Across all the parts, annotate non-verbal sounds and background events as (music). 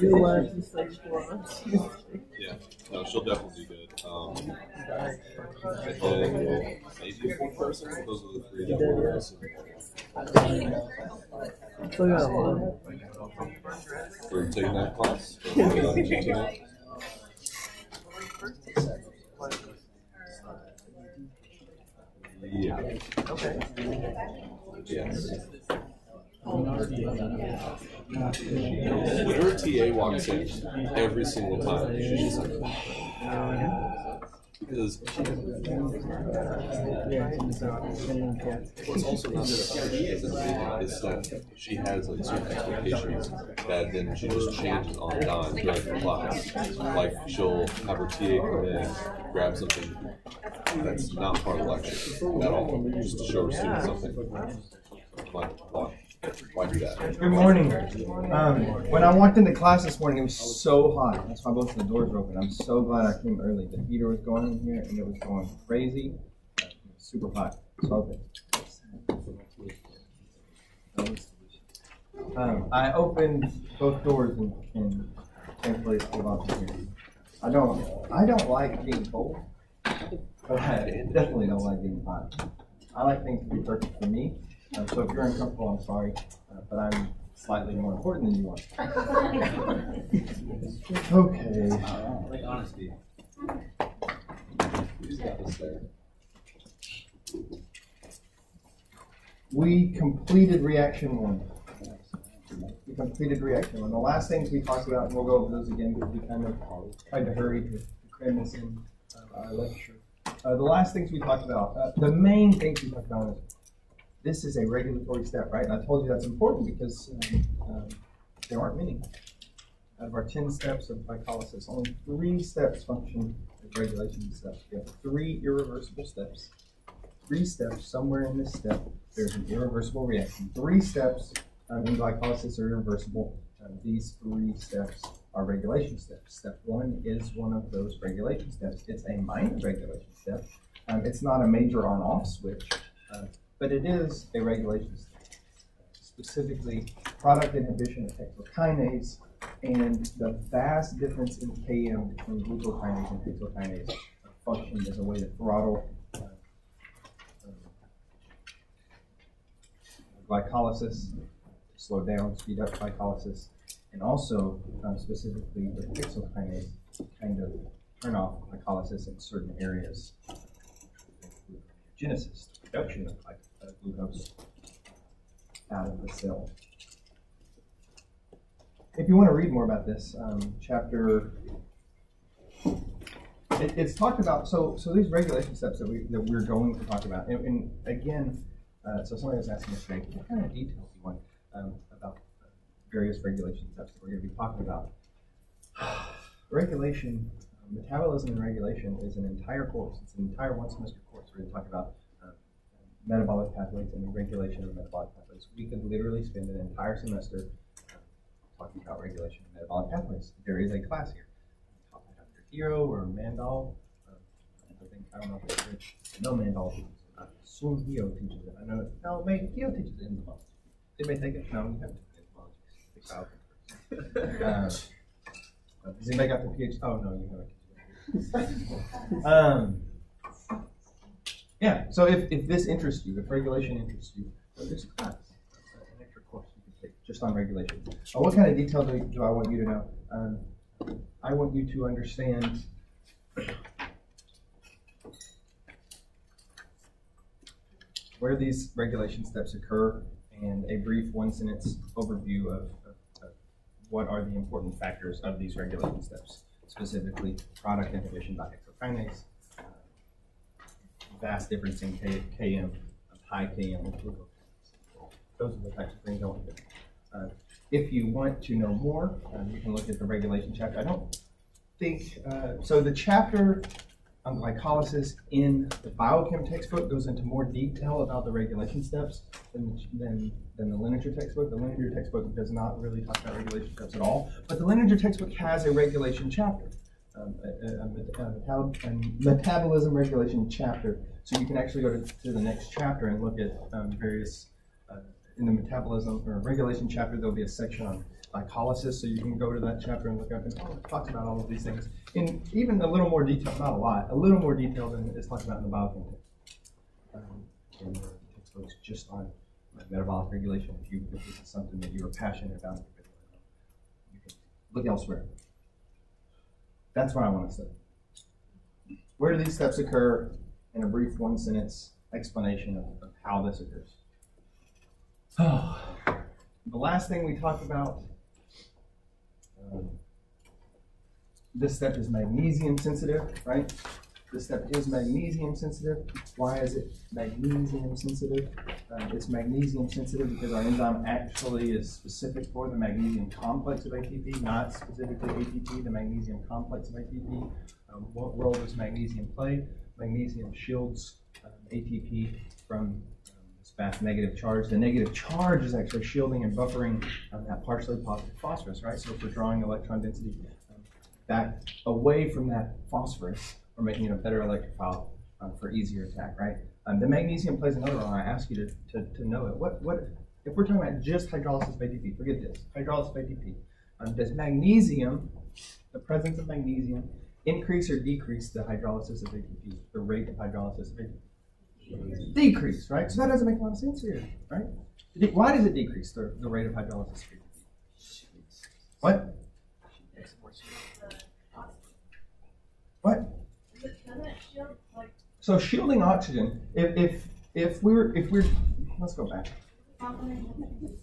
You learned to for. Yeah, no, she'll definitely be good. Um, and then maybe person. Those are the three that we're missing. So you got one. For taking that class. uh, teaching it. Yeah. Okay. Yes. Her TA walks in, every single time, she's just like, oh. because what's also not that is that she has like certain expectations that then she just changes on a dime throughout the class. Like she'll have her TA come in, grab something that's not part of the lecture at all, just to show her students something. Why, why, Good morning. Um, when I walked into class this morning, it was so hot. That's why both of the doors were open. I'm so glad I came early. The heater was going in here and it was going crazy. Was super hot. Um, I opened both doors and, and thankfully still out here. I don't, I don't like being cold, but I definitely don't like being hot. I like things to be perfect for me. Uh, so if you're uncomfortable, I'm sorry, uh, but I'm slightly more important than you are. (laughs) Okay. Like honesty. Who's got this there? We completed reaction one. We completed reaction one. The last things we talked about, and we'll go over those again because we kind of tried to hurry to cram this in uh, our lecture. Uh, the last things we talked about, uh, the main things we talked about is this is a regulatory step, right? And I told you that's important because um, um, there aren't many. Out of our 10 steps of glycolysis, only three steps function as regulation steps. We have three irreversible steps. Three steps, somewhere in this step, there's an irreversible reaction. Three steps um, in glycolysis are irreversible. Um, these three steps are regulation steps. Step one is one of those regulation steps. It's a minor regulation step. Um, it's not a major on-off switch, uh, but it is a regulation step. Specifically, product inhibition of hexokinase and the vast difference in Km between glucokinase and hexokinase function as a way to throttle uh, glycolysis, to slow down, speed up glycolysis, and also um, specifically the hexokinase, kind of turn off glycolysis in certain areas. Genesis, production of glucose out of the cell. If you want to read more about this, um, chapter it, it's talked about. So, so these regulation steps that we that we're going to talk about, and, and again, uh, so somebody was asking us today, what kind of details do you want um, about various regulation steps that we're going to be talking about? (sighs) regulation, metabolism and regulation is an entire course. It's an entire one semester course. We're going to talk about metabolic pathways and the regulation of metabolic pathways. We could literally spend an entire semester uh, talking about regulation of metabolic pathways. There is a class here taught by Dr. Hero or Mandal. Uh, I think I don't know if it's know Mandal teaches it. I assume Heo teaches it. I know no, maybe Heo teaches it in the month. They may take it. No, you have to take it in the month. (laughs) Uh, Has anybody got the PhD? Oh no, you haven't. (laughs) um, yeah. So if, if this interests you, if regulation interests you, there's a class, an extra course you can take just on regulation. Uh, what kind of detail do, do I want you to know? Um, I want you to understand where these regulation steps occur and a brief one sentence overview of, of, of what are the important factors of these regulation steps, specifically product inhibition by hexokinase, vast difference in K, Km, high Km. Those are the types of things I want to do. Uh, if you want to know more, um, you can look at the regulation chapter. I don't think, uh, so the chapter on glycolysis in the biochem textbook goes into more detail about the regulation steps than, than, than the Lehninger textbook. The Lehninger textbook does not really talk about regulation steps at all, but the Lehninger textbook has a regulation chapter, um, a, a, a metab- a metabolism regulation chapter. So you can actually go to, to the next chapter and look at um, various uh, in the metabolism or regulation chapter, there'll be a section on glycolysis, so you can go to that chapter and look up and it talks about all of these things in even a little more detail, not a lot, a little more detail than is talked about in the biochem text. Um, textbooks just on metabolic regulation. If you if this is something that you are passionate about, you can look elsewhere. That's what I want to say. Where do these steps occur? In a brief one sentence explanation of, of how this occurs. Oh, (sighs) the last thing we talked about um, this step is magnesium sensitive, right? This step is magnesium sensitive. Why is it magnesium sensitive? Uh, it's magnesium sensitive because our enzyme actually is specific for the magnesium complex of ATP, not specifically ATP, the magnesium complex of ATP. Um, what role does magnesium play? Magnesium shields um, ATP from um, this fast negative charge. The negative charge is actually shielding and buffering um, that partially positive phosphorus, right? So if we're drawing electron density um, back away from that phosphorus, we're making it a better electrophile um, for easier attack, right? Um, the magnesium plays another role. I ask you to, to, to know it. What, what, if we're talking about just hydrolysis of ATP, forget this, hydrolysis of ATP, um, does magnesium, the presence of magnesium, increase or decrease the hydrolysis of ATP, the rate of hydrolysis of ATP? Decrease, right? So that doesn't make a lot of sense here, right? Why does it decrease the, the rate of hydrolysis of ATP? What? What? So shielding oxygen, if, if, if we were, if we're, let's go back.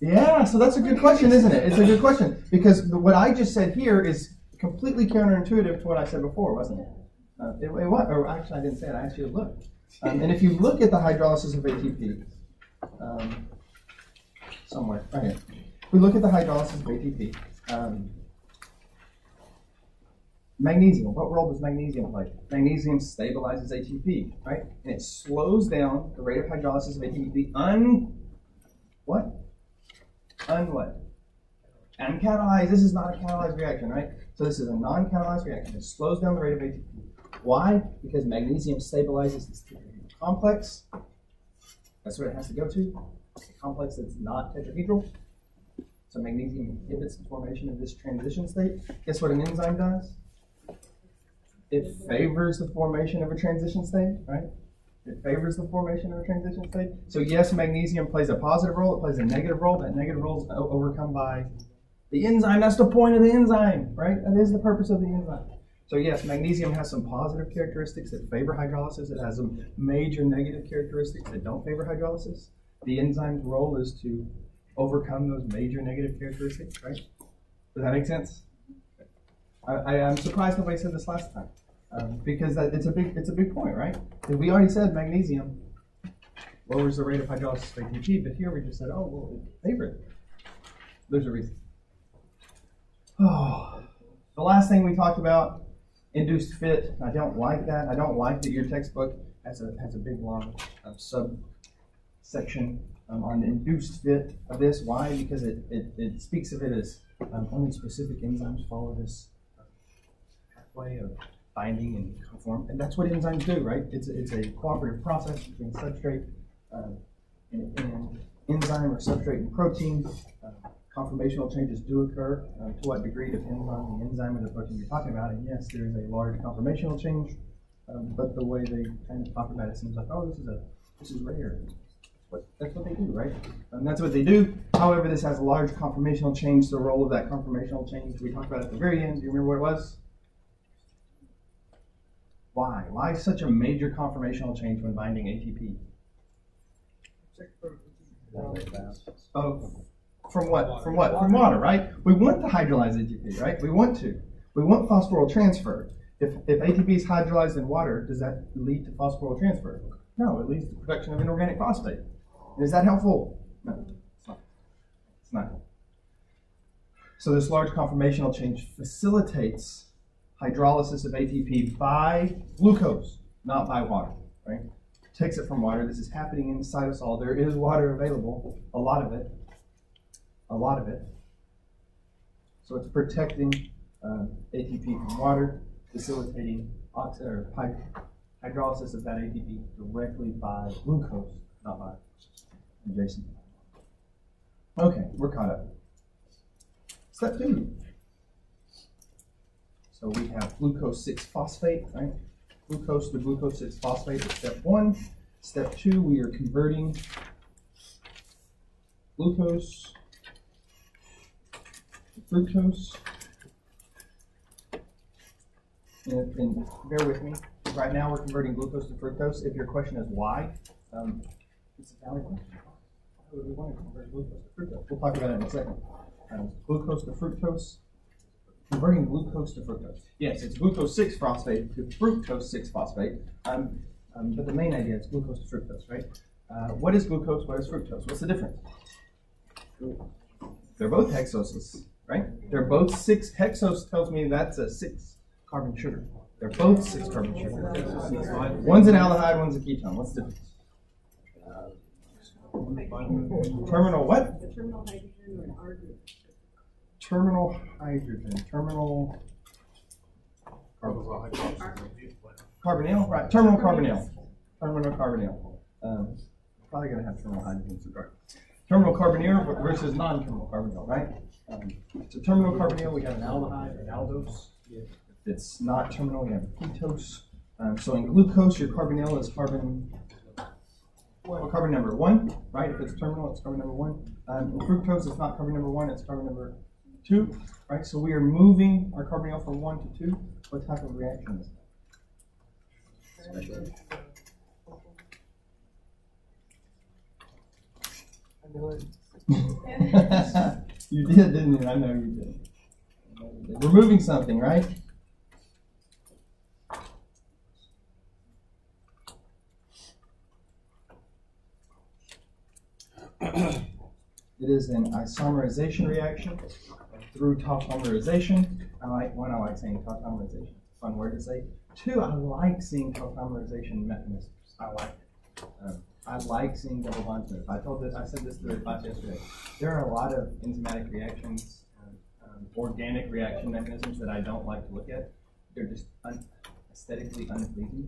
Yeah, so that's a good question, isn't it? It's a good question because what I just said here is completely counterintuitive to what I said before, wasn't it? Uh, it, it what? Or actually, I didn't say it. I asked you to look. Um, and if you look at the hydrolysis of ATP, um, somewhere right here, we look at the hydrolysis of ATP. Um, Magnesium. What role does magnesium play? Magnesium stabilizes ATP, right? And it slows down the rate of hydrolysis of ATP. Un what? Un what? Uncatalyzed. This is not a catalyzed reaction, right? So this is a non-catalyzed reaction. It slows down the rate of ATP. Why? Because magnesium stabilizes this complex. That's what it has to go to. A complex that's not tetrahedral. So magnesium inhibits the formation of this transition state. Guess what an enzyme does? It favors the formation of a transition state, right? It favors the formation of a transition state. So yes, magnesium plays a positive role. It plays a negative role. That negative role is overcome by the enzyme. That's the point of the enzyme, right? That is the purpose of the enzyme. So yes, magnesium has some positive characteristics that favor hydrolysis. It has some major negative characteristics that don't favor hydrolysis. The enzyme's role is to overcome those major negative characteristics, right? Does that make sense? I, I, am surprised nobody said this last time. Um, because that, it's a big it's a big point, right? We already said magnesium lowers the rate of hydrolysis of ATP, but here we just said, oh, well, favorite. There's a reason. Oh, (sighs) the last thing we talked about, induced fit. I don't like that. I don't like that your textbook has a has a big long uh, subsection um, on the induced fit of this. Why? Because it, it, it speaks of it as um, only specific enzymes follow this pathway of binding and conform, and that's what enzymes do, right? It's a, it's a cooperative process between substrate uh, and, and, enzyme or substrate and protein. Uh, conformational changes do occur. Uh, to what degree depends on the enzyme or the protein you're talking about. And yes, there is a large conformational change, um, but the way they kind of talk about it seems like, oh, this is a this is rare. But that's what they do, right? And that's what they do. However, this has a large conformational change. The role of that conformational change we talked about at the very end. Do you remember what it was? Why? Why such a major conformational change when binding ATP? Oh, from what? From what? From water, right? We want to hydrolyze ATP, right? We want to. We want phosphoryl transfer. If, if ATP is hydrolyzed in water, does that lead to phosphoryl transfer? No, it leads to production of inorganic phosphate. And is that helpful? No, it's not. It's not. So this large conformational change facilitates hydrolysis of ATP by glucose, not by water, right? Takes it from water. This is happening in cytosol. There is water available, a lot of it, a lot of it. So it's protecting uh, ATP from water, facilitating or hydrolysis of that ATP directly by glucose, not by adjacent. Okay, we're caught up. Step two. So we have glucose six phosphate, right? Glucose to glucose six phosphate is step one. Step two, we are converting glucose to fructose. And, and bear with me, right now we're converting glucose to fructose. If your question is why, um, it's a valid question. Why would we want to convert glucose to fructose? We'll talk about it in a second. Um, glucose to fructose, converting glucose to fructose. Yes, it's glucose 6 phosphate to fructose 6 phosphate. Um, um, but the main idea is glucose to fructose, right? Uh, what is glucose? What is fructose? What's the difference? They're both hexoses, right? They're both six. Hexose tells me that's a six carbon sugar. They're both six carbon sugar. One's an aldehyde, one's a ketone. What's the difference? Terminal what? The terminal hydrogen or an R group. Terminal hydrogen. Terminal carbonyl, right? Terminal carbonyl. Terminal carbonyl. Um, probably gonna have terminal hydrogen regardless. Terminal carbonyl versus non-terminal carbonyl, right? Um, terminal carbonyl, we have an aldehyde, an aldose. If it's not terminal, we have ketose. Um, so in glucose, your carbonyl is carbon, well, carbon number one, right? If it's terminal, it's carbon number one. Um, fructose, it's not carbon number one, it's carbon number two, right? So we are moving our carbonyl from one to two. What type of reaction is that? I knew it. you did, didn't you? Know. I know you did. We're moving something, right? It is an isomerization reaction through tautomerization. I like one. I like saying tautomerization. Fun word to say. Two, I like seeing tautomerization mechanisms. I like it. Um, I like seeing double bonds move. I told this. I said this to the class yesterday. There are a lot of enzymatic reactions, um, um, organic reaction mechanisms that I don't like to look at. They're just un- aesthetically unpleasing.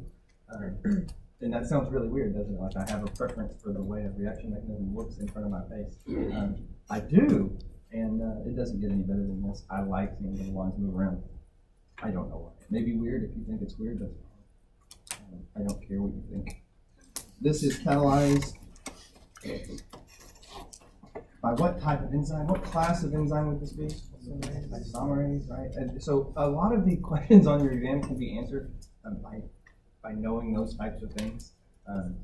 Um, (clears throat) and that sounds really weird, doesn't it? Like I have a preference for the way a reaction mechanism looks in front of my face. Um, I do, and uh, it doesn't get any better than this. I like seeing double bonds move around. I don't know why. It may be weird. If you think it's weird. Um, I don't care what you think. This is catalyzed by what type of enzyme? What class of enzyme would this be? Isomerase, right? And so a lot of the (laughs) questions on your exam can be answered um, by by knowing those types of things. Um,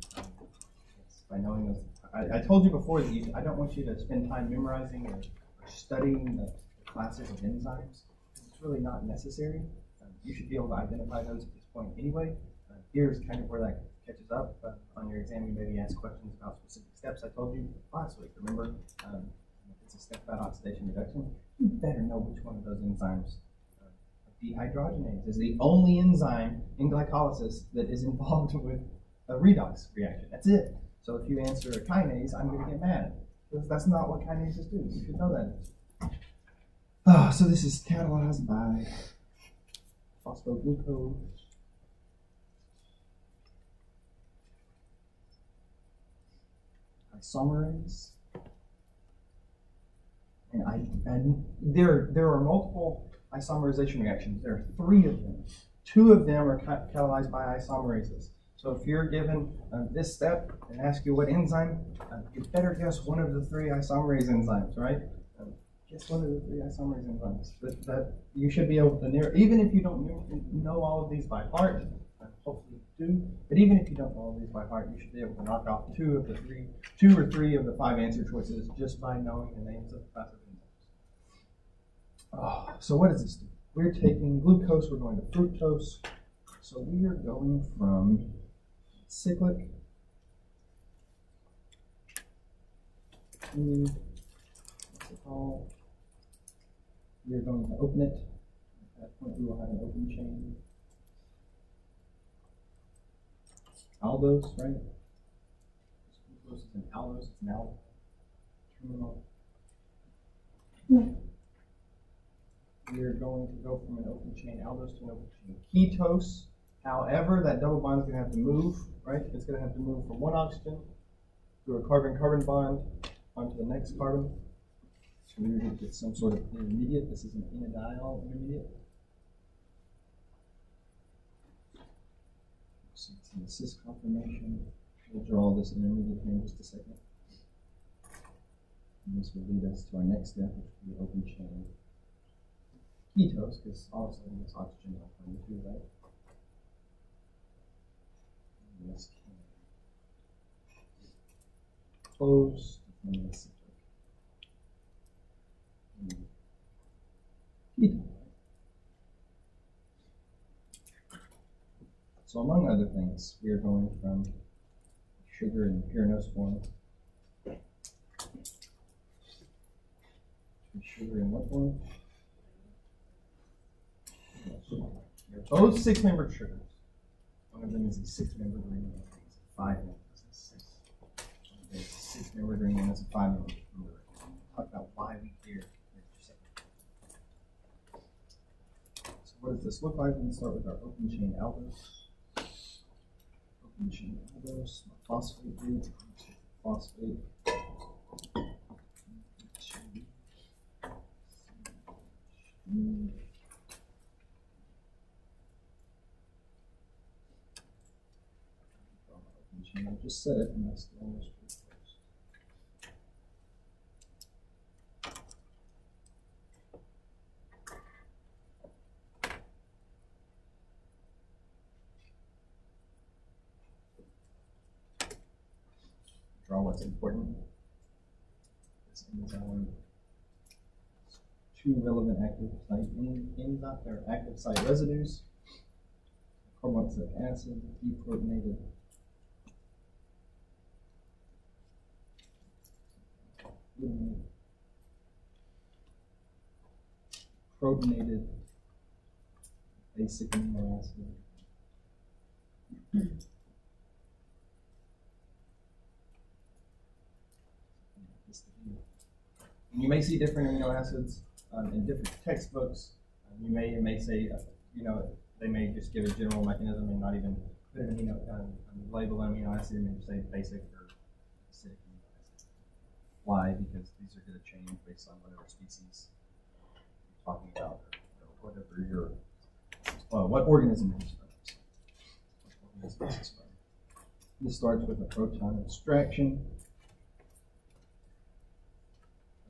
by knowing those, I, I told you before that you, I don't want you to spend time memorizing or, or studying the classes of enzymes. It's really not necessary. Um, you should be able to identify those at this point anyway. Uh, here's kind of where that catches up. On your exam, you may be asked questions about specific steps I told you last week. Remember, um, it's a step about oxidation reduction, you better know which one of those enzymes. Uh, dehydrogenase is the only enzyme in glycolysis that is involved (laughs) with a redox reaction. That's it. So if you answer a kinase, I'm going to get mad that's not what kinases do. You should know that. Ah, so this is catalyzed by phosphoglucose. isomerase. And I and there there are multiple isomerization reactions. There are three of them. Two of them are catalyzed by isomerases. So if you're given uh, this step and ask you what enzyme, uh, you better guess one of the three isomerase enzymes, right? Um, guess one of the three isomerase enzymes. That, that you should be able to narrow, even if you don't know, all of these by heart. uh, Hopefully you do. But even if you don't know all of these by heart, you should be able to knock off two of the three, two or three of the five answer choices just by knowing the names of the class enzymes. Oh, so what does this do? We're taking glucose, we're going to fructose. So we are going from cyclic to what's it called? We are going to open it. At that point, we will have an open chain. Aldose, right? Is an aldose, it's an al terminal. We are going to go from an open chain aldose to an open chain ketose. However, that double bond is going to have to move, right? It's going to have to move from one oxygen to a carbon-carbon bond onto the next carbon. So we would get some sort of intermediate, this is an enediol intermediate. So it's in the cis conformation, we'll draw this intermediate here in just a second. And this will lead us to our next step, which will be open chain ketose, because obviously this oxygen is alpha too, right? Close. So among other things, we are going from sugar in pyranose form to sugar in what form? Both six-membered sugars. One of them is a and one is a five-membered. It's a six-membered ring, and it's a five-membered ring. Talk about why we care. So what does this look like? Me start with our open chain aldose. Open chain aldose, phosphate group, phosphate. Open chain, I just said it, and that's the pretty close. draw what's important. This enzyme. Two relevant active site en- enzyme uh, or active site residues. Carboxylic acid, deprotonated. Protonated basic amino acid. And you may see different amino acids um, in different textbooks. Um, you may, it may say, uh, you know, they may just give a general mechanism and not even put an amino, um, label an amino acid and say basic or acidic amino acid. Why? Because these are going to change based on whatever species you're talking about, or whatever your, uh, what organism is. This starts with a proton extraction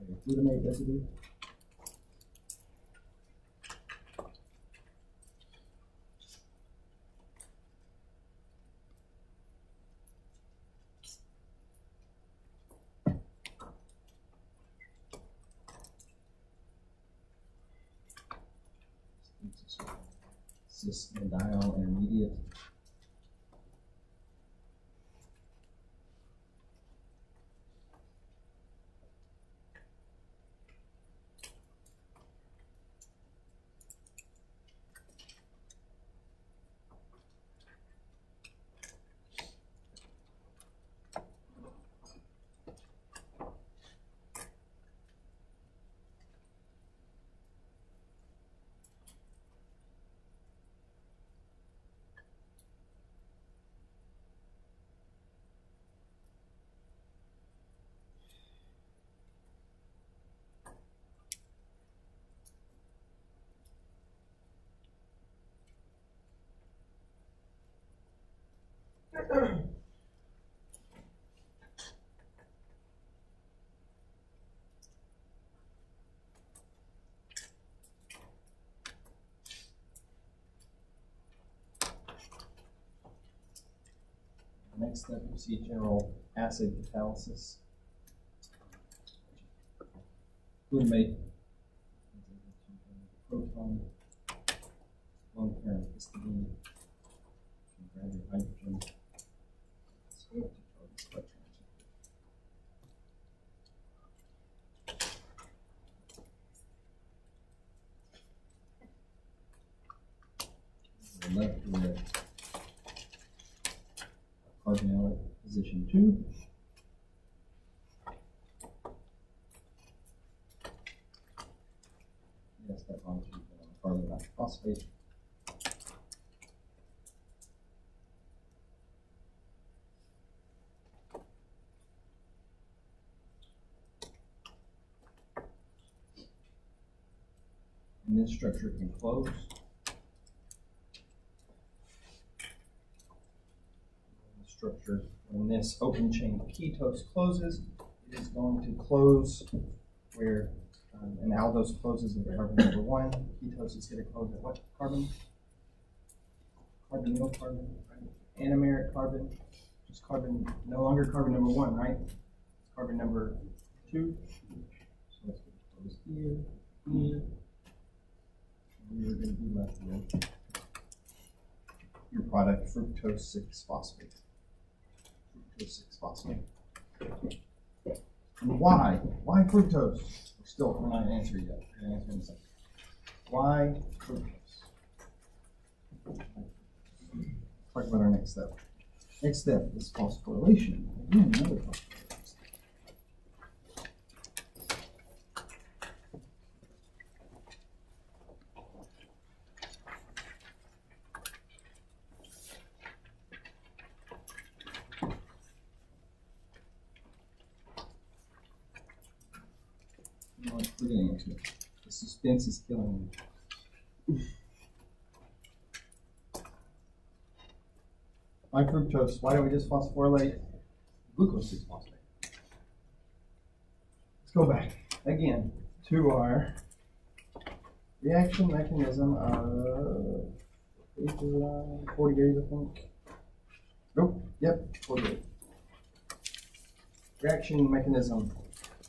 like a glutamate residue. Cis enediol Next step, you see general acid catalysis. Glutamate. Proton. Histidine. Hydrogen. We're left with carbonyl position two. Yes, that on to carbon phosphate. and this structure can close. Structure, this open chain ketose closes, it is going to close where um, an aldose closes at carbon number one. Ketose is going to close at what carbon? Carbonyl carbon, right? Anomeric carbon, just carbon, no longer carbon number one, right? Carbon number two. So let's close here, here. And You're going to be left with your product fructose six phosphate. Six phosphate. And why? Why fructose? We're still, we're not answering yet. We're in a second. Why fructose? Talk about our next step. Next step is phosphorylation. Again, another phosphorylation. You know what? We're getting it. The suspense is killing me. Why fructose? Why don't we just phosphorylate glucose 6 phosphate? Let's go back again to our reaction mechanism of page, uh, 48, I think. Nope, yep, 48. Reaction mechanism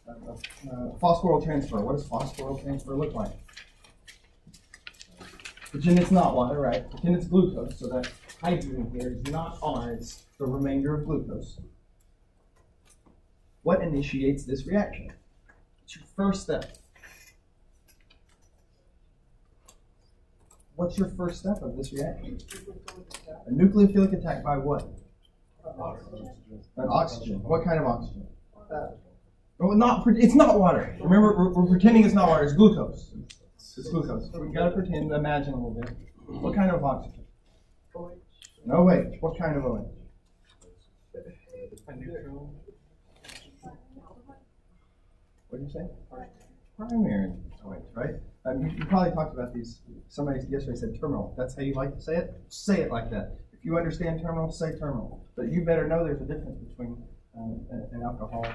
Uh, uh, uh, phosphoryl transfer. What does phosphoryl transfer look like? Pretend it's not water, right? Pretend it's glucose, so that hydrogen here is not R, it's the remainder of glucose. What initiates this reaction? It's your first step. What's your first step of this reaction? A nucleophilic attack by what? An oxygen. What kind of oxygen? Not, it's not water. Remember, we're, we're pretending it's not water, it's glucose. It's glucose. So we gotta pretend, imagine a little bit. What kind of oxygen? No H. What kind of OH? What did you say? Primary OH, right? Um, you, you probably talked about these. Somebody yesterday said terminal. That's how you like to say it? Say it like that. If you understand terminal, say terminal. But you better know there's a difference between um, an alcohol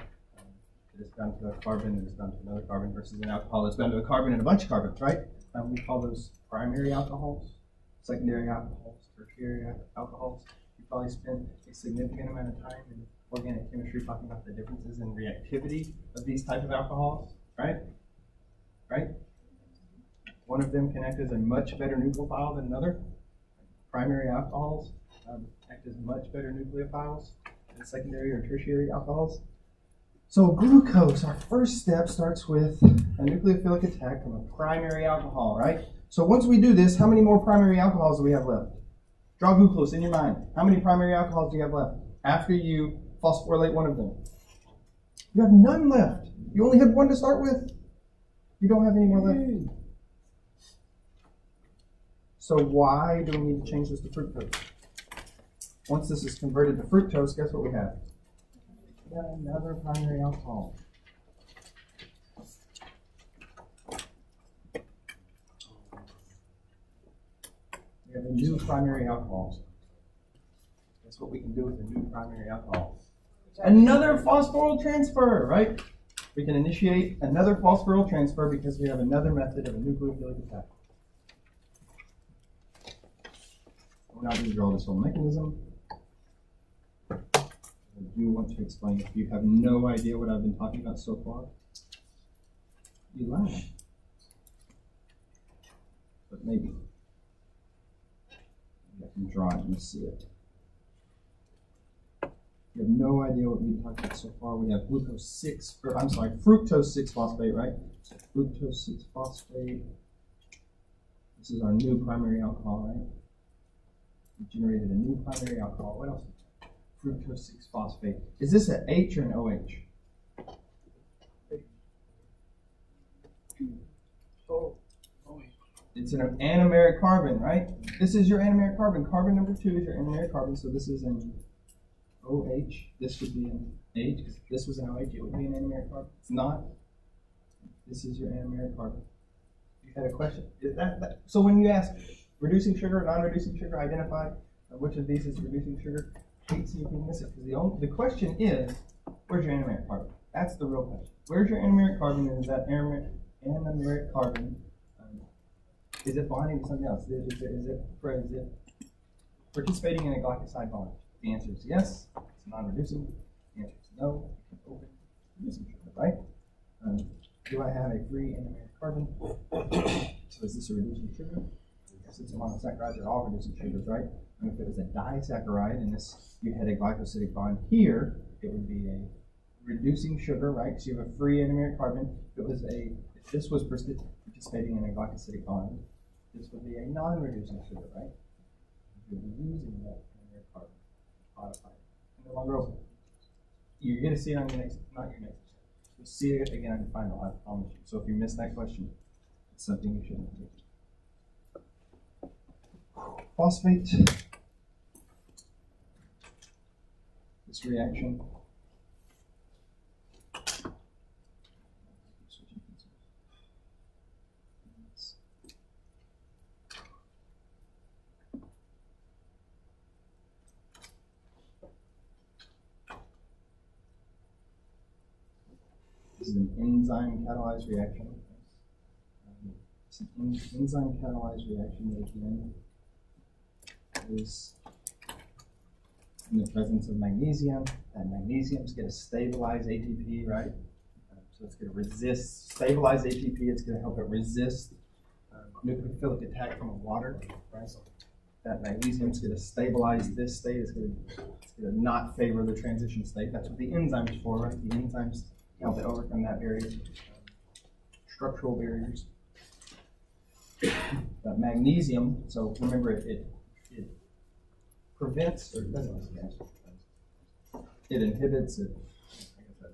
that is bound to a carbon that is bound to another carbon versus an alcohol that's bound to a carbon and a bunch of carbons, right? Um, we call those primary alcohols, secondary alcohols, tertiary alcohols. You probably spent a significant amount of time in organic chemistry talking about the differences in reactivity of these type of alcohols, right? Right? One of them can act as a much better nucleophile than another. Primary alcohols um, act as much better nucleophiles than secondary or tertiary alcohols. So glucose, our first step starts with a nucleophilic attack of a primary alcohol, right? So once we do this, how many more primary alcohols do we have left? Draw glucose in your mind. How many primary alcohols do you have left after you phosphorylate one of them? You have none left. You only had one to start with. You don't have any more left. So why do we need to change this to fructose? Once this is converted to fructose, guess what we have? Another primary alcohol. We have a new primary alcohol. That's what we can do with a new primary alcohol. Another phosphoryl transfer, right? We can initiate another phosphoryl transfer because we have another method of a nucleophilic attack. We're not going to draw this whole mechanism. I do want to explain if you have no idea what I've been talking about so far, you laugh. But maybe. I can draw it and see it. You have no idea what we've talked about so far. We have glucose 6, or I'm sorry, fructose 6 phosphate, right? Fructose 6 phosphate. This is our new primary alcohol, right? We generated a new primary alcohol. What else? Fructose 6 phosphate. Is this an H or an OH? It's an anomeric carbon, right? This is your anomeric carbon. Carbon number two is your anomeric carbon, so this is an OH. This would be an H. If this was an OH, it would be an anomeric carbon. It's not. This is your anomeric carbon. You had a question? Is that, that, so when you ask reducing sugar, non-reducing sugar, identify which of these is reducing sugar, hate if you miss it, because the only, the question is, where's your anomeric carbon? That's the real question. Where's your anomeric carbon, and is that anomeric, anomeric carbon, um, is it bonding to something else? Is it, is it, is it, is it participating in a glycoside bond? The answer is yes, it's non-reducing. The answer is no, open, reducing sugar, right? Um, do I have a free anomeric carbon? So is this a reducing sugar? Yes, it's a monosaccharide, they're all reducing sugars, right? And if it was a disaccharide and this, you had a glycosidic bond here, it would be a reducing sugar, right? Because you have a free anomeric carbon. If it was a, if this was participating in a glycosidic bond, this would be a non-reducing sugar, right? You'll be using that carbon. No longer. You're gonna see it on your next, not your next, you'll see it again on your final, I promise you. So if you missed that question, it's something you shouldn't do. Phosphate. This reaction. Is an enzyme catalyzed reaction. It's an en- enzyme catalyzed reaction again is in the presence of magnesium. That is going to stabilize ATP, right? Um, So it's going to resist, stabilize ATP. It's going to help it resist um, nucleophilic attack from water, right? So that magnesium is going to stabilize this state. It's going to, it's going to not favor the transition state. That's what the enzyme's for, right? The enzymes help it overcome that barrier, um, structural barriers. That magnesium, so remember it, it prevents, or it doesn't, it inhibits, it,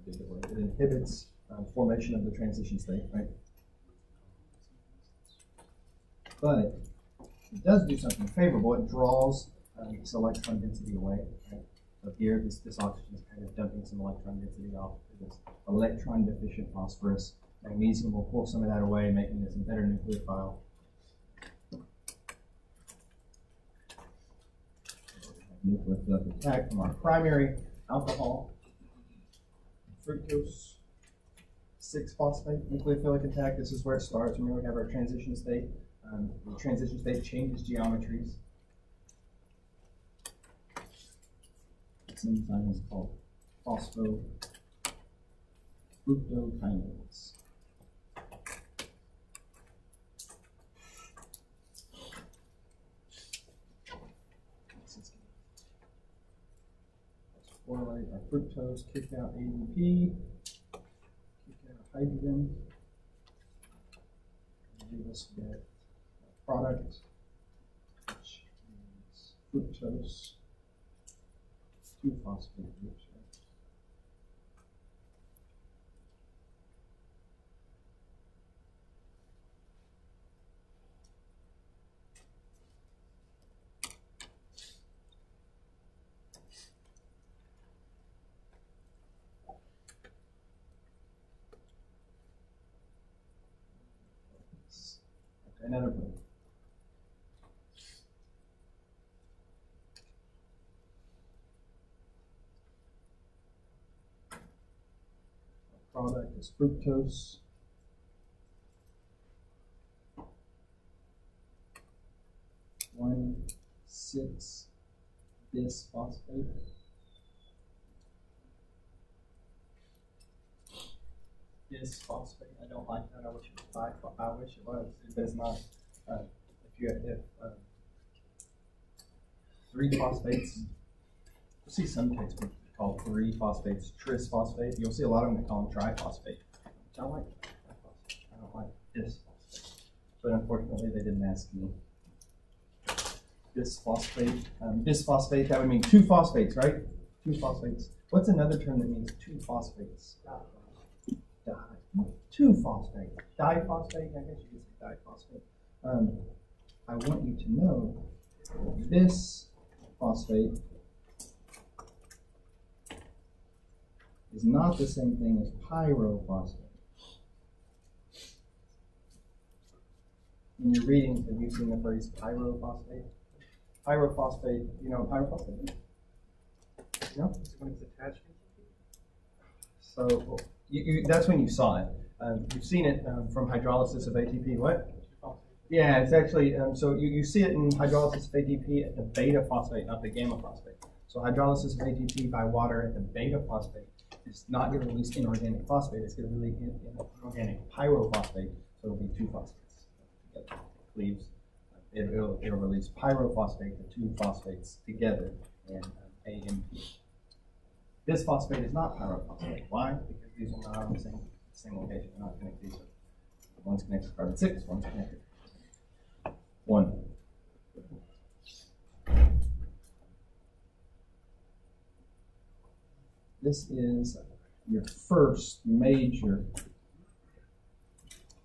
it inhibits uh, formation of the transition state, right? But it does do something favorable, it draws um, this electron density away, right? So here, this, this oxygen is kind of dumping some electron density off this electron deficient phosphorus. Magnesium will pull some of that away, making this a better nucleophile. Nucleophilic attack from our primary alcohol, fructose, six phosphate nucleophilic attack. This is where it starts. Remember, we have our transition state. Um, the transition state changes geometries. Is called phospho fructokinase. Phosphorylate our fructose, kick out ADP, kick out hydrogen. and Leave us a product, which is fructose, two phosphate another one. Product is fructose. One, six, bisphosphate. Bisphosphate, I don't like that, I wish it was five, I wish it was, but it's not. Uh, if you, if, uh, three phosphates, you'll see some textbooks called three phosphates, trisphosphate, you'll see a lot of them that call them triphosphate. I like triphosphate, I don't like bisphosphate, but unfortunately, they didn't ask me. Bisphosphate, um, bisphosphate, that would mean two phosphates, right? Two phosphates. What's another term that means two phosphates? Two phosphate, diphosphate, I guess you could say diphosphate. Um, I want you to know this phosphate is not the same thing as pyrophosphate. in your readings, have you seen the phrase pyrophosphate? Pyrophosphate, you know what pyrophosphate is? No? When it's attached. So you, you, that's when you saw it. Um, you've seen it um, from hydrolysis of ATP. What? Yeah, it's actually um, so you, you see it in hydrolysis of ATP at the beta phosphate, not the gamma phosphate. So hydrolysis of ATP by water at the beta phosphate is not going to release inorganic phosphate. It's going to release inorganic pyrophosphate. So it'll be two phosphates together. Cleaves. It, will it'll release pyrophosphate, the two phosphates together, and um, AMP. This phosphate is not pyrophosphate. Why? Because these are not on the same, same location. They're not connected. One's connected to carbon six, one's connected. One. This is your first major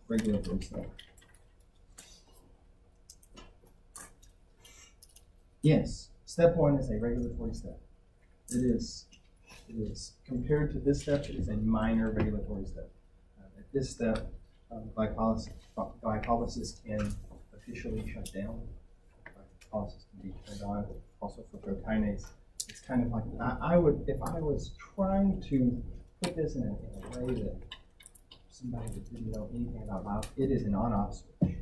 regulatory step. Yes, step one is a regulatory step. It is, it is, compared to this step, it is a minor regulatory step. Uh, At this step, um, glycolysis, glycolysis can officially shut down. Glycolysis can be turned on, also for. It's kind of like, I, I would, if I was trying to put this in a, in a way that somebody that didn't know anything about it is an on-off switch.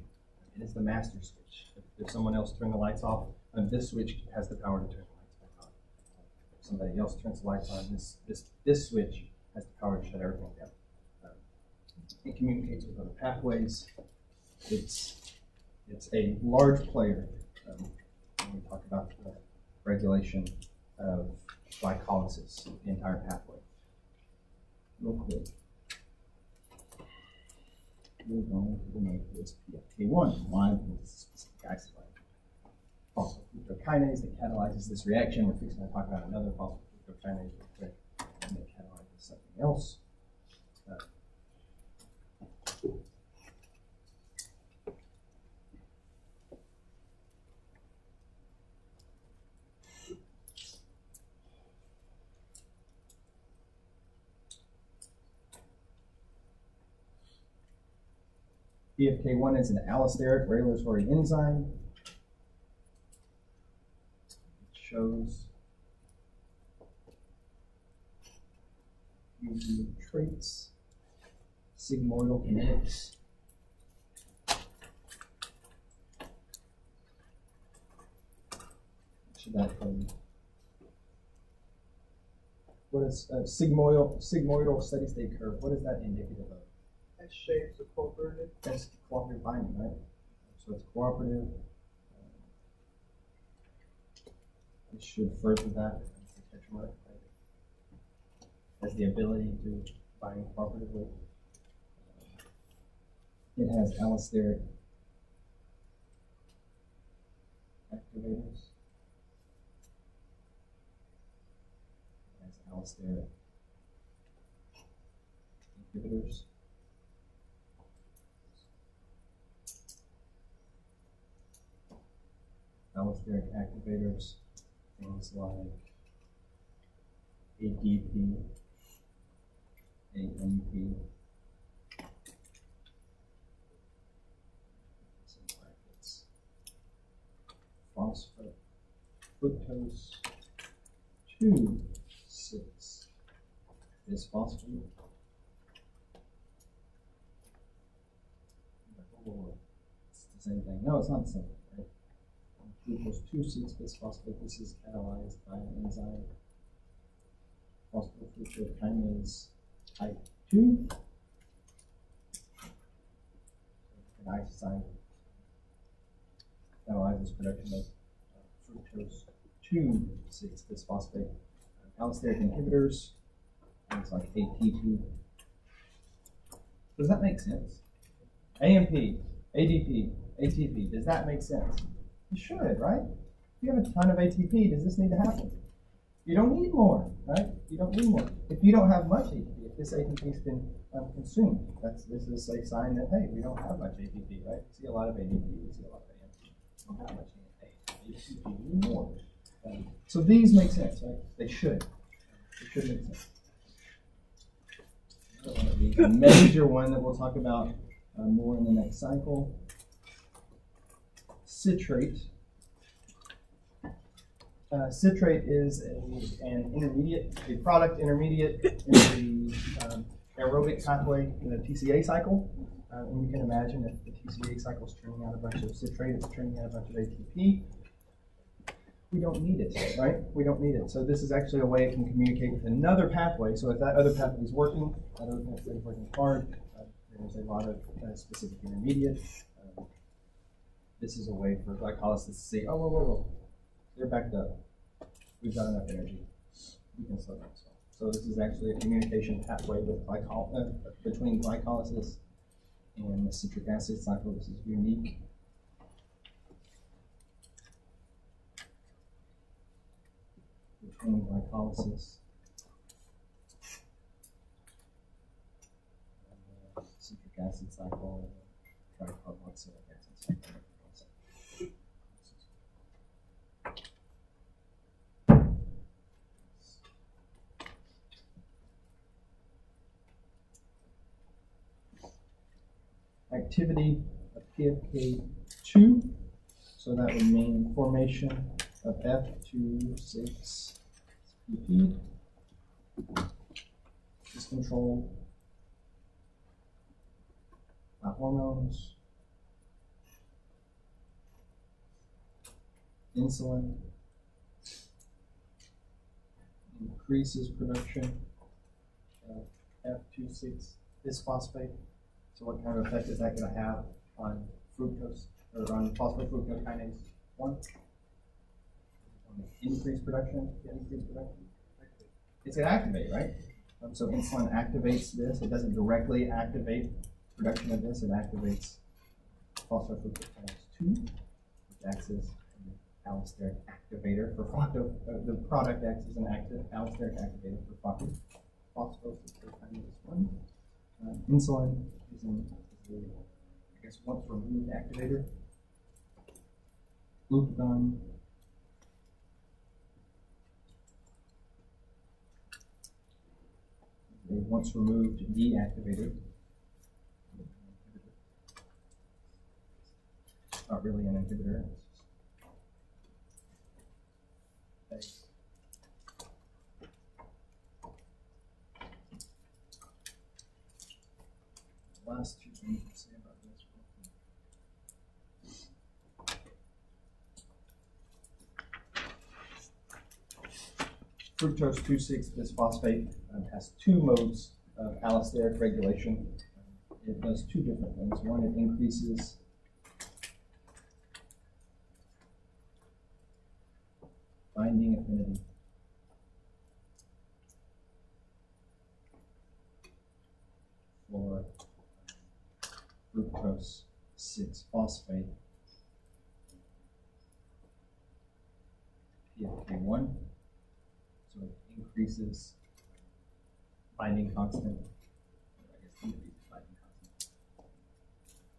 It is the master switch. If, if someone else turned the lights off, then this switch has the power to turn the lights back on. If somebody else turns the lights on, this, this, this switch has the power to shut everything down. Um, It communicates with other pathways. It's, it's a large player um, when we talk about the regulation of glycolysis, the entire pathway. Real quick. We're going to make this PFK1. Why? A Phosphofructokinase that catalyzes this reaction. We're fixing to talk about another. And that catalyzes something else. Uh, PFK1 is an allosteric regulatory enzyme. It shows unique traits, sigmoidal kinetics. Should that you? What is uh, sigmoidal sigmoidal steady state curve? What is that indicative of? That shapes the cooperative. That's cooperative binding, right? So it's cooperative. It should further that as the tetramer, right? Has the ability to bind cooperatively. It has allosteric activators. It has allosteric inhibitors. allosteric activators, things like ADP, AMP. Phosphate, fructose, two, six, bisphosphate. Or it's the same thing. No, it's not the same thing, right? glucose two six bisphosphate. This is catalyzed by an enzyme phosphofructokinase type two. And I isozyme catalyzes production of fructose two six bisphosphate. Allosteric inhibitors, things like ATP. Does that make sense? AMP, ADP, ATP. Does that make sense? It should, right? If you have a ton of ATP, does this need to happen? You don't need more, right? You don't need more. If you don't have much ATP, this ATP has been um, consumed, that's this is a sign that hey, we don't have much ATP, right? See a lot of ADP, we see a lot of AMP. We don't have much ATP, more. Um, so these make sense, right? They should. They should make sense. A major one that we'll talk about uh, more in the next cycle citrate. Uh, citrate is a, an intermediate, a product intermediate in the um, aerobic pathway in the TCA cycle. Uh, and you can imagine if the TCA cycle is turning out a bunch of citrate, it's turning out a bunch of ATP. We don't need it, right? We don't need it. So this is actually a way it can communicate with another pathway. So if that other pathway is working, that other pathway is working hard, uh, there's a lot of uh, specific intermediate. Um, this is a way for glycolysis to say, oh, whoa, whoa, whoa, they're backed up. We've got enough energy. We can slow down. So, this is actually a communication pathway with glycol uh, between glycolysis and the citric acid cycle. This is unique. Between glycolysis and citric acid cycle. Activity of PFK2. So that would mean formation of F26 PP is controlled by hormones, insulin, increases production of F26 bisphosphate. What kind of effect is that going to have on fructose or on phosphofructokinase one? On the Increased production, increased production. It's going to activate, right? Um, so insulin activates this. It doesn't directly activate production of this. It activates phosphofructokinase two, which acts as an allosteric activator for photo. Uh, the product acts as an active allosteric activator for photo, phosphofructokinase one. Uh, insulin a, I guess, once removed activator. Glucagon. is A once removed deactivator. It's Not really an inhibitor. it's last two things to say about this. Fructose 2,6 bisphosphate um, has two modes of allosteric regulation. It does two different things. One, it increases binding affinity for fructose six phosphate. PFK one. So it increases binding constant. I guess decreases binding constant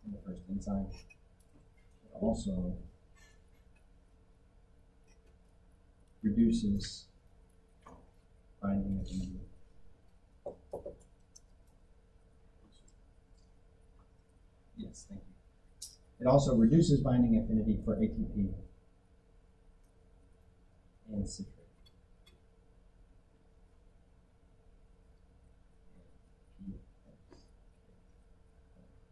in the first enzyme. It also reduces binding affinity. Thank you. It also reduces binding affinity for ATP and citrate.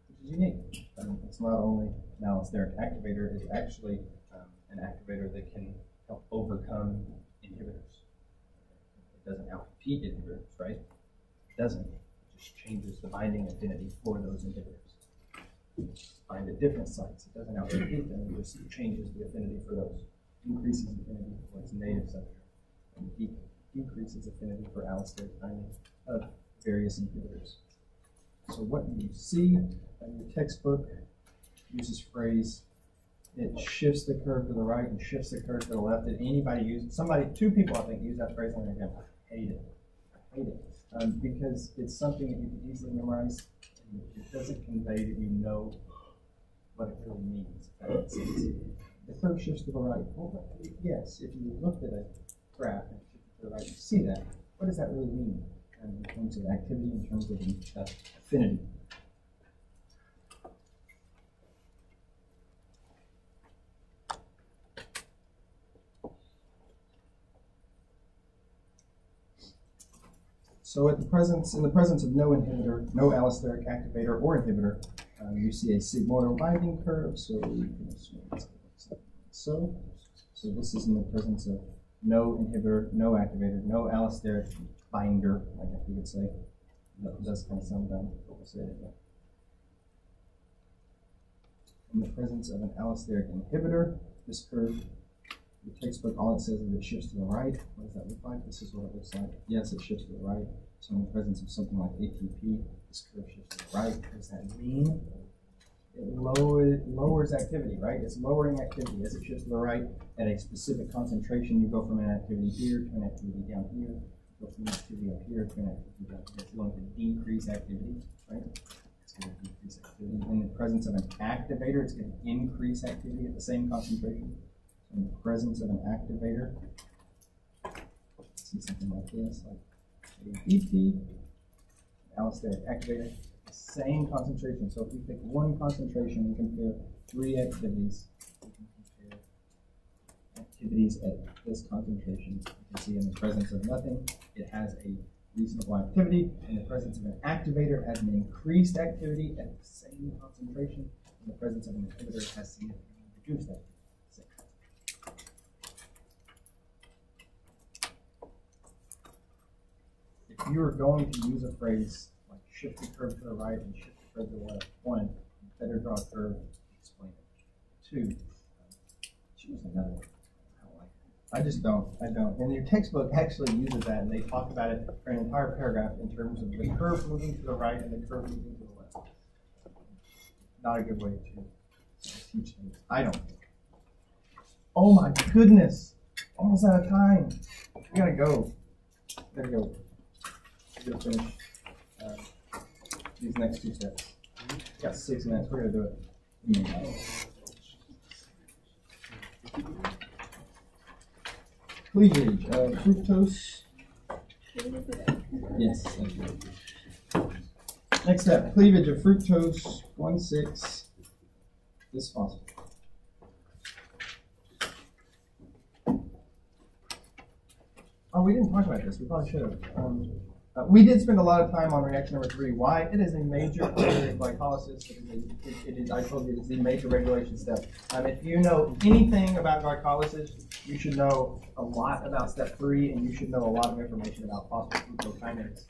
Which is unique. Um, it's not only an allosteric activator, it's actually um, an activator that can help overcome inhibitors. It doesn't outcompete inhibitors, right? It doesn't. It just changes the binding affinity for those inhibitors find at different sites. It doesn't outcompete them, it just changes the affinity for those. Increases affinity for its native substrate. And de- decreases affinity for allosteric binding of various inhibitors. So what you see in your textbook uses phrase, it shifts the curve to the right and shifts the curve to the left. Did anybody use, somebody, two people I think use that phrase their exam. I hate it. I hate it. Um, because it's something that you can easily memorize and it doesn't convey that you know what it really means. if that makes sense. The curve shifts to the right. Well, yes, if you looked at a graph and shifted to the right, you see that. What does that really mean in terms of activity, in terms of uh, affinity? So at the presence, in the presence of no inhibitor, no allosteric activator or inhibitor, um, you see a sigmoidal binding curve, so so. So this is in the presence of no inhibitor, no activator, no allosteric binder, I guess we could say. That does kind of sound dumb, but we'll say it anyway. In the presence of an allosteric inhibitor, this curve, the textbook, all it says is it shifts to the right. What does that look like? This is what it looks like. Yes, it shifts to the right. So in the presence of something like ATP, this curve shifts to the right. What does that mean? It lower, lowers activity, right? It's lowering activity as it shifts to the right at a specific concentration. You go from an activity here to an activity down here. Go from an activity up here to an activity down here. It's going to decrease activity, right? It's going to decrease activity. In the presence of an activator, it's going to increase activity at the same concentration. So in the presence of an activator, see something like this, like ADP, allosteric activator, same concentration. So if you pick one concentration and compare three activities, compare activities at this concentration. You can see in the presence of nothing, it has a reasonable activity. In the presence of an activator, it has an increased activity at the same concentration. In the presence of an inhibitor, it has significantly reduced activity. If you are going to use a phrase like shift the curve to the right and shift the curve to the left, one, better draw a curve, and explain it. Two, um, choose another one. I just don't, I don't. And your textbook actually uses that, and they talk about it for an entire paragraph in terms of the curve moving to the right and the curve moving to the left. Not a good way to teach things. I don't. Oh my goodness, almost out of time. We gotta go. We go. Gonna finish uh, these next two steps. Got six minutes. We're gonna do it. Cleavage, uh, fructose. Yes, thank you. Next step, cleavage of fructose, one six bisphosphate. Oh, we didn't talk about this. We probably should have. Um, uh, we did spend a lot of time on reaction number three. Why? It is a major area of glycolysis. It is, a, it, it is, I told you, it is the major regulation step. Um, if you know anything about glycolysis, you should know a lot about step three, and you should know a lot of information about phosphoglucokinase.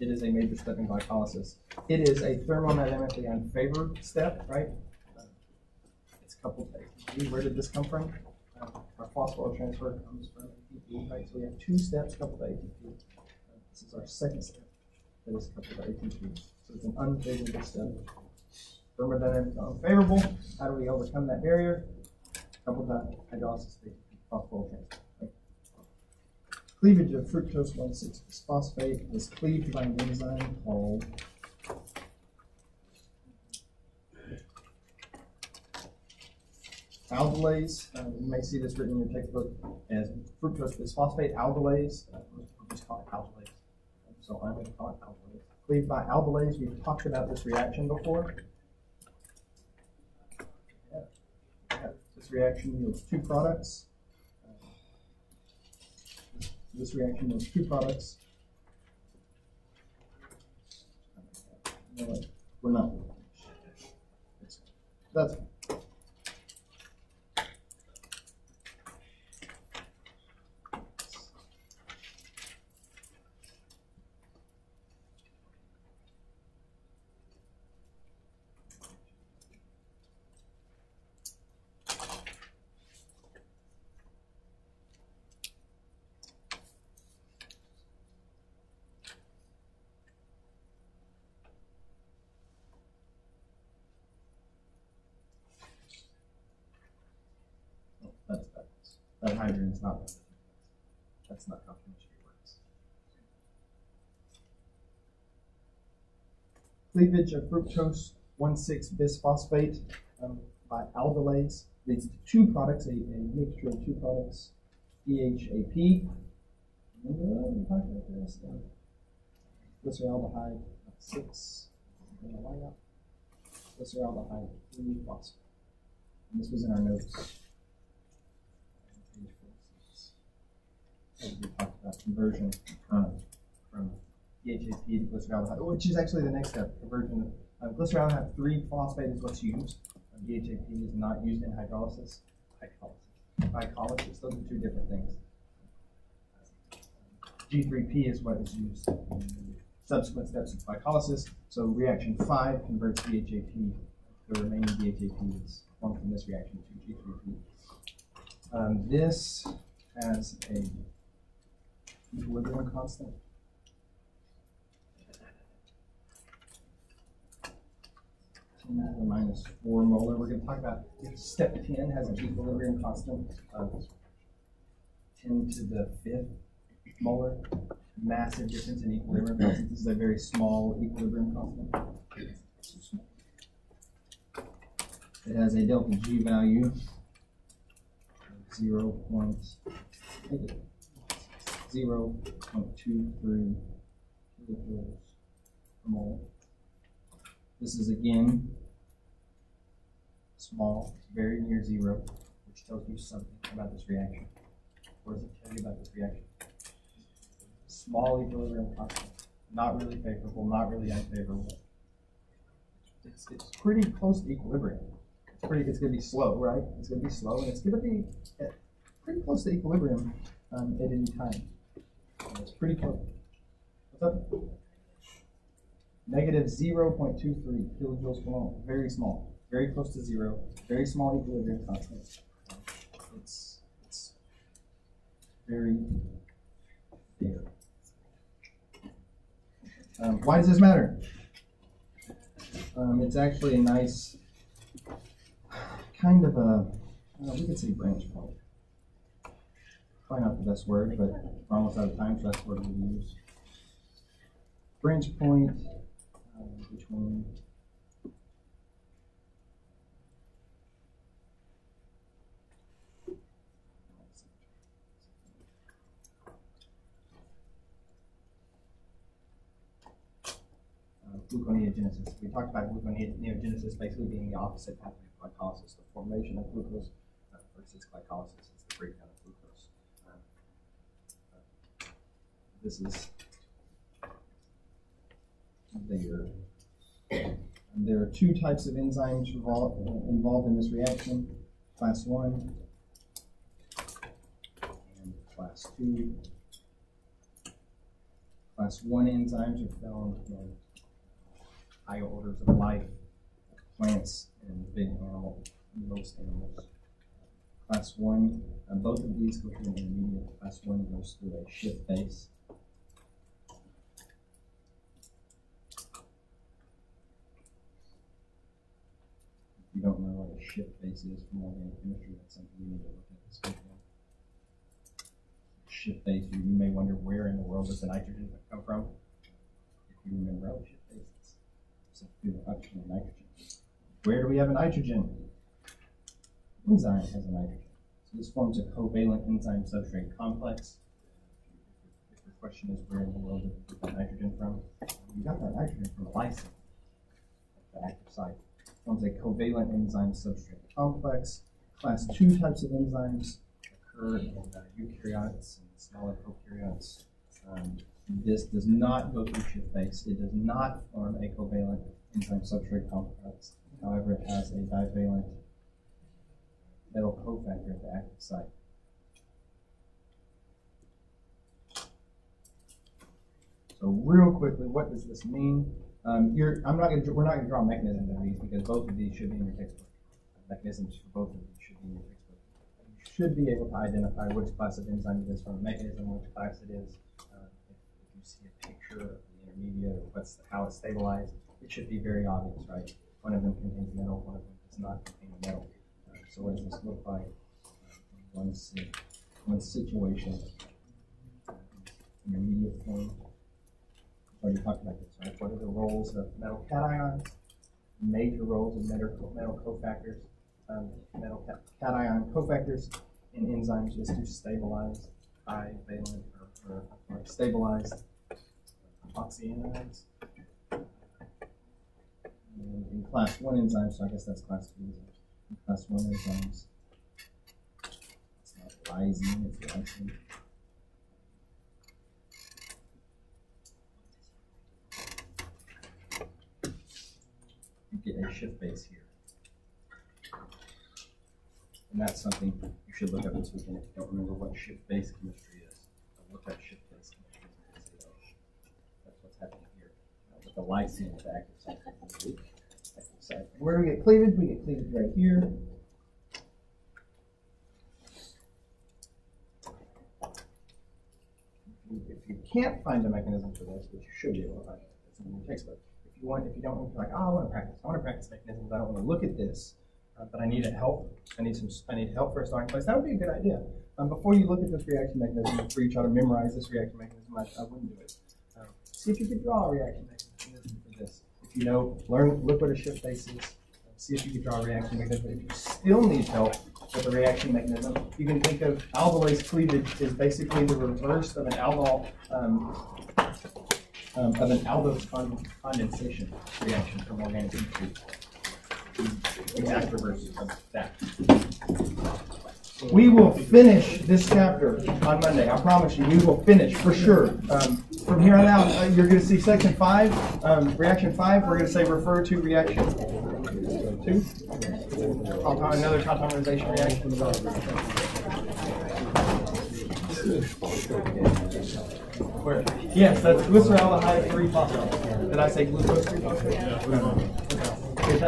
It is a major step in glycolysis. It is a thermodynamically unfavored step, right? Uh, It's coupled. Where did this come from? Uh, Our transfer comes from Right? So we have two steps coupled to ATP. This is our second step that is coupled to ATP. So it's an unfavorable step. Thermodynamically unfavorable. How do we overcome that barrier? Coupled to hydrolysis of ATP, right? Cleavage of fructose one six bisphosphate is cleaved by an enzyme called aldolase. Uh, you may see this written in your textbook as fructose bisphosphate aldolase. Uh, we'll just call it aldolase. So I'm going to call it aldolase. Cleaved by aldolase. We've talked about this reaction before. This reaction yields two products. This reaction yields two products. We're not. That's Oh, That's, that's, that hydrogen is not. That's not how chemistry works. Cleavage of fructose one six bisphosphate um, by aldolase leads to two products, a, a mixture of two products, DHAP. Glyceraldehyde uh, six, and a white out. Glyceraldehyde three phosphate. And this was in our notes. We talked about, conversion from, from DHAP to glyceraldehyde, which is actually the next step, conversion. Uh, glyceraldehyde three phosphate is what's used. Uh, DHAP is not used in hydrolysis. Hydrolysis. Glycolysis, those are two different things. G3P is what is used in subsequent steps of glycolysis. So reaction five converts DHAP. The remaining DHAP is formed from this reaction to G3P. Um, this has a equilibrium constant. Ten to the minus four molar. We're going to talk about if step ten has an equilibrium constant of ten to the fifth molar. Massive difference in equilibrium constant. This is a very small equilibrium constant. It has a delta G value of zero point zero point two three kilojoules per mole. This is again small, very near zero, which tells you something about this reaction. What does it tell you about this reaction? Small equilibrium constant, not really favorable, not really unfavorable. It's, it's pretty close to equilibrium. It's pretty, it's gonna be slow, right? It's gonna be slow, and it's gonna be at pretty close to equilibrium um, at any time. It's pretty close. What's up? Negative zero point two three kilojoules per mole, very small, very close to zero, very small equilibrium constant. It's, it's very there. Um, why does this matter? Um, it's actually a nice, kind of a, uh, we could say branch point. Probably not the best word, but we're almost out of time, so that's word we use. Branch point um, between uh, gluconeogenesis. We talked about gluconeogenesis basically being the opposite pathway of glycolysis, the formation of glucose uh, versus glycolysis. The breakdown of glucose. Uh, this is there. And there are two types of enzymes involved, involved in this reaction, class one and class two. Class one enzymes are found in higher orders of life, plants and big animal, most animals. Class one, uh, both of these go through an intermediate. Class one goes through a Schiff base. If you don't know what a Schiff base is from organic chemistry, that's something you need to look at this weekend. Schiff base, you you may wonder where in the world does the nitrogen come from? If you remember, oh, Schiff base, it's of oxygen and nitrogen. Where do we have a nitrogen? Enzyme has a nitrogen. So this forms a covalent enzyme substrate complex. If your question is where in the world did you get that nitrogen from? You got that nitrogen from lysine, the active site forms a covalent enzyme substrate complex. Class two types of enzymes occur in uh, eukaryotes and smaller prokaryotes. Um, this does not go through Schiff base. It does not form a covalent enzyme substrate complex. However, it has a divalent metal cofactor at the active site. So real quickly, what does this mean? Um, I'm not gonna, we're not gonna draw mechanisms of these because both of these should be in your textbook. Mechanisms for both of these should be in your textbook. You should be able to identify which class of enzyme it is from a mechanism, which class it is. Uh, if, if you see a picture of the intermediate or what's, how it's stabilized, it should be very obvious, right? One of them contains metal, one of them does not contain metal. Uh, so what does this look like? Uh, one, si- one situation, uh, intermediate form already talked about this, right? What are the roles of metal cations? Major roles of metal, metal cofactors. Um, metal ca- cation cofactors in enzymes is to stabilize bivalent or, or, or stabilize epoxy anions. And in class 1 enzymes, so I guess that's class 2 enzymes. In class 1 enzymes, it's not lysine, it's lysine. You get a Schiff base here. And that's something you should look up this weekend if you don't remember what Schiff base chemistry is. The. (laughs) Where we get cleavage? We get cleavage right here. If you- can't find a mechanism for this, which you should be able to find, it's in your textbook. If you want, if you don't, if you're like, oh, I want to practice, I want to practice mechanisms, I don't want to look at this, uh, but I need help, I need some, I need help for a starting place, that would be a good idea. Um, before you look at this reaction mechanism, before you try to memorize this reaction mechanism, I, I wouldn't do it. Um, See if you could draw a reaction mechanism this. If you know, learn, look what a Schiff base is, see if you can draw a reaction mechanism. If you still need help with the reaction mechanism, you can think of aldolase cleavage is basically the reverse of an aldol, um, um, of an aldose con- condensation reaction from organic chemistry. Exact reverse of that. We will finish this chapter on Monday. I promise you, we will finish for sure. Um, from here on out, uh, you're going to see section five, um, reaction five. We're going to say refer to reaction two. Another tautomerization reaction. Where? Yes, that's glyceraldehyde three phosphate. Did I say glucose three phosphate? No. Okay,